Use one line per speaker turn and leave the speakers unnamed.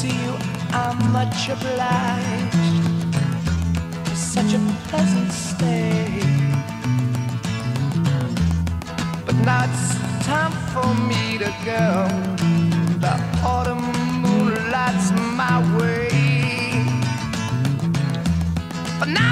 to you, I'm much obliged. for Such a pleasant stay. But now it's time for me to go. The autumn moonlight's my way. But now.